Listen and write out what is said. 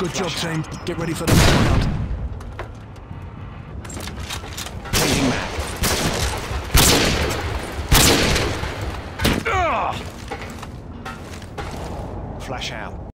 Good job, team. Get ready for the next round. Changing mag. Flash out.